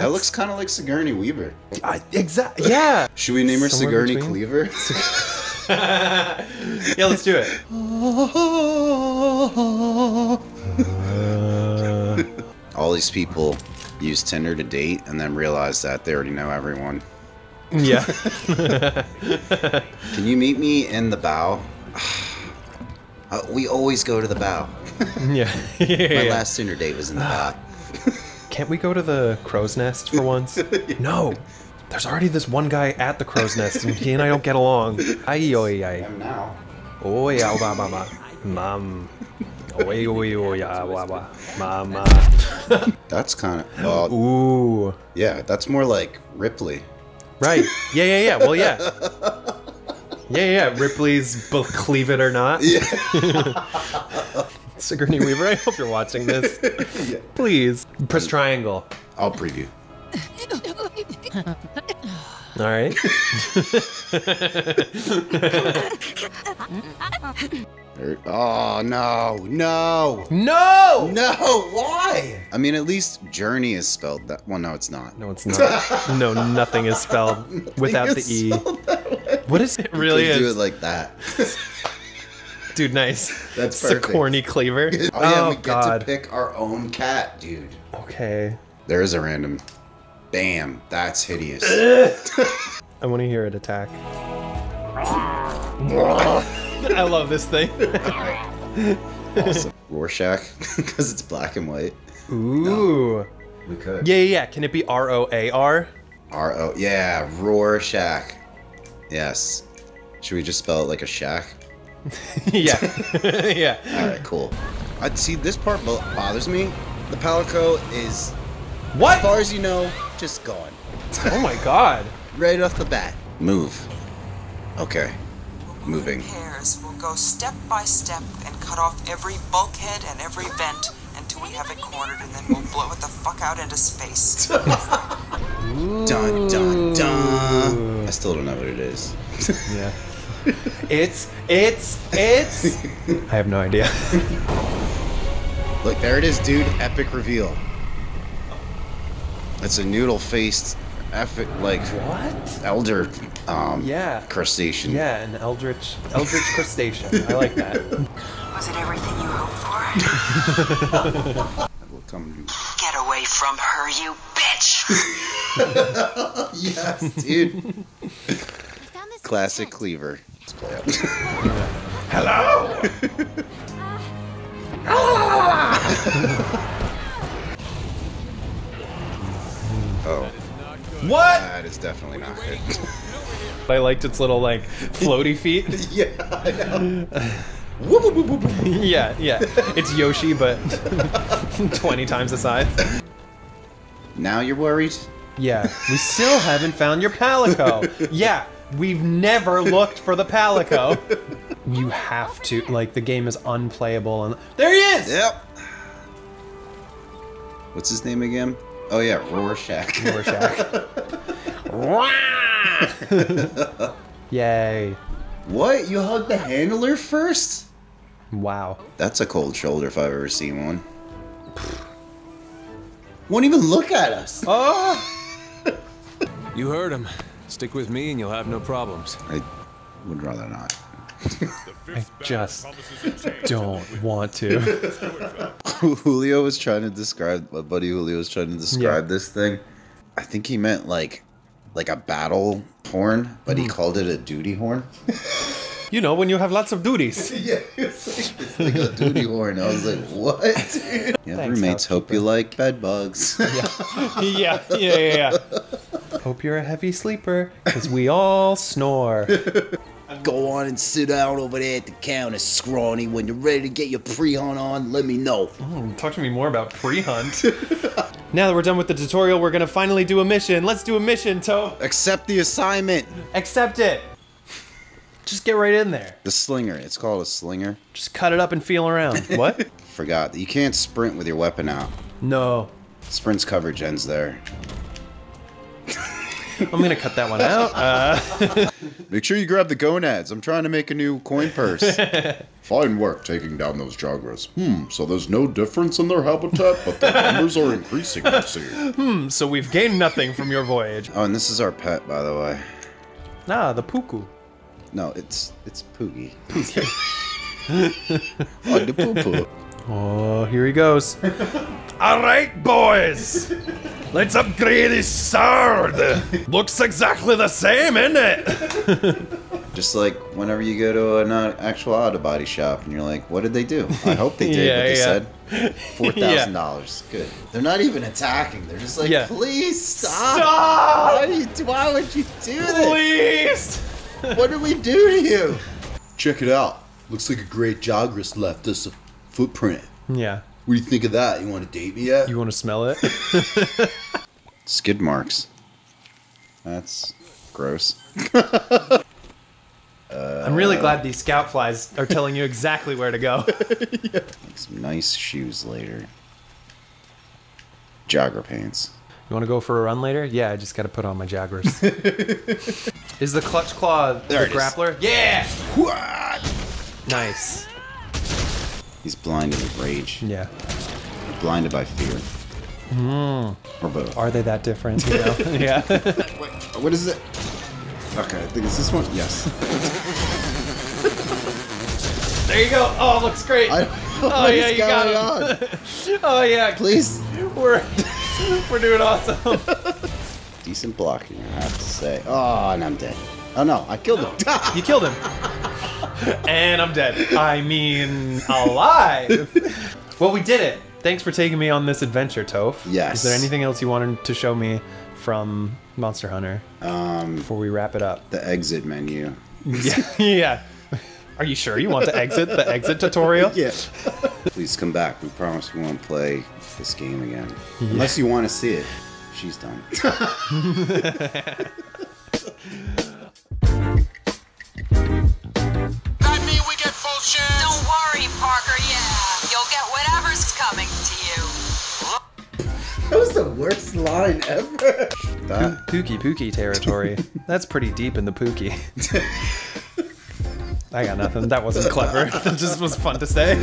That looks kind of like Sigourney Weaver. Exactly. Yeah. Should we name her Somewhere Sigourney between. Cleaver? yeah. Let's do it. All these people use Tinder to date and then realize that they already know everyone. Yeah. Can you meet me in the bow? Uh, we always go to the bow. yeah. My yeah. last Tinder date was in the bow. Can't we go to the crow's nest for once? No. There's already this one guy at the crow's nest, and he and I don't get along. Ay, oi, ay. now. Oh, yeah, ba, ba, ba. Mom. Oi, oi, oi, ya, ah, wa, wa. Mama. That's kind of. Well, Ooh. yeah, that's more like Ripley. Right. Yeah, yeah, yeah. Well, yeah. Yeah, yeah. Ripley's believe it or not. Yeah. Sigourney Weaver, I hope you're watching this. Please. Press triangle. I'll preview. All right. Er, Oh no, no, No! no! Why? I mean, at least Journey is spelled that. Well, no, it's not. No, it's not. No, nothing is spelled without the E. What is it? Really Could do it is. like that. Dude, nice. That's It's a corny cleaver. Oh yeah, oh, we get God. to pick our own cat, dude. Okay. There is a random. Bam, that's hideous. I want to hear it attack. I love this thing. awesome. Rorschach, because it's black and white. Ooh. We could. Yeah, yeah, yeah. Can it be R O A R? R O. Yeah, Rorschach. Yes. Should we just spell it like a shack? Yeah. yeah. All right, cool. I see this part bothers me. The Palico is, what? as far as you know, just gone. Oh my god. Right off the bat. Move. Okay. Moving. Repairs will go step by step and cut off every bulkhead and every vent until we have it cornered, and then we'll blow it the fuck out into space. Dun dun dun. I still don't know what it is. Yeah. It's it's it's I have no idea. Look, there it is, dude. Epic reveal. It's a noodle-faced, epic, like What? elder, um, Yeah. crustacean. Yeah, an eldritch eldritch crustacean. I like that. Was it everything you hoped for? Will come. Get away from her, you bitch! Yes, dude. I found this Classic cleaver. Let's play out. Hello. Ah! oh, What? that is definitely not good. I liked its little like floaty feet. yeah, I know. Whoop, whoop, whoop, whoop, whoop. yeah, yeah. It's Yoshi, but 20 times the size. Now you're worried? Yeah, we still haven't found your Palico. Yeah, we've never looked for the Palico. You have to. Like, the game is unplayable. And there he is. Yep. What's his name again? Oh yeah, Rorschach. Rorschach. Yay! what? You hugged the handler first? Wow. That's a cold shoulder if I've ever seen one. Won't even look at us. Oh. You heard him. Stick with me and you'll have no problems. I would rather not. I just don't want to. Julio was trying to describe my buddy Julio was trying to describe this thing. I think he meant like like a battle horn, but he hmm. called it a duty horn. You know, when you have lots of duties. yeah, it's like, it's like a duty horn. I was like, what? Yeah, Thanks, roommates hope you like bed bugs. yeah, yeah, yeah, yeah. Hope you're a heavy sleeper, because we all snore. Go on and sit down over there at the counter, scrawny. When you're ready to get your pre-hunt on, let me know. Hmm, Talk to me more about pre-hunt. now that we're done with the tutorial, we're gonna finally do a mission. Let's do a mission, Toe. Accept the assignment. Accept it. Just get right in there. The slinger. It's called a slinger. Just cut it up and feel around. What? Forgot. That you can't sprint with your weapon out. no. Sprint's coverage ends there. I'm gonna cut that one out. Uh, Make sure you grab the gonads. I'm trying to make a new coin purse. Fine work taking down those Jagras. Hmm, so there's no difference in their habitat, but the numbers are increasing, I see. Hmm. So we've gained nothing from your voyage. Oh, and this is our pet, by the way. Ah, the puku. No, it's it's Poogie. oh, the poo poo. Oh, here he goes. All right, boys. Let's upgrade his sword. Looks exactly the same, isn't it? Just like whenever you go to an uh, actual auto body shop and you're like, what did they do? I hope they did Yeah, what they yeah. said. Four thousand dollars. Good. They're not even attacking. They're just like, Yeah. please stop. Stop! Why, you, why would you do this? Please! What did we do to you? Check it out. Looks like a great Jagras left us a footprint. Yeah. What do you think of that? You want to date me yet? You want to smell it? Skid marks. That's gross. I'm really glad these scout flies are telling you exactly where to go. Make some nice shoes later. Jogger pants. You want to go for a run later? Yeah, I just got to put on my Jaguars. is the clutch claw There the it is. grappler? Yeah! What? Nice. He's blinded with rage. Yeah. Blinded by fear. Hmm. Or both. Are they that different? You know? yeah. Wait, what is it? Okay, I think it's this one. Yes. There you go. Oh, looks great. I, oh what yeah, is you got going him. on? oh yeah. Please. We're we're doing awesome. Decent blocking, I have to say. Oh, and I'm dead. Oh no, I killed him. You killed him. And I'm dead. I mean, alive. well, we did it. Thanks for taking me on this adventure, Toph. Yes. Is there anything else you wanted to show me from Monster Hunter um, before we wrap it up? the exit menu. Yeah. yeah. Are you sure you want to exit the exit tutorial? Yeah. Please come back. We promise we won't play this game again. Unless you want to see it. She's done. worst line ever. That. Pookie Pookie territory. That's pretty deep in the Pookie. I got nothing. That wasn't clever. That just was fun to say.